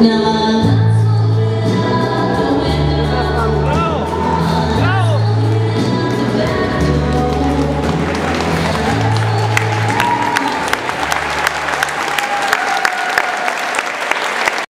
Now,